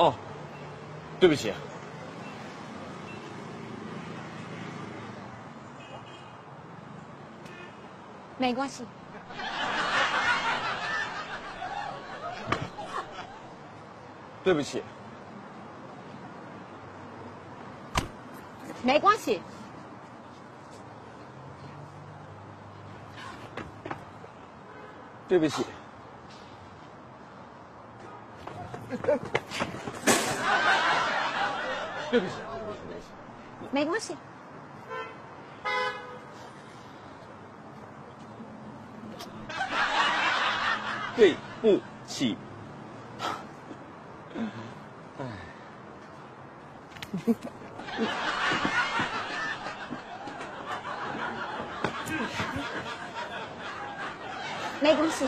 哦，对不起。没关系。对不起。没关系。对不起。对不起，没关系。对不起。哎。没关系。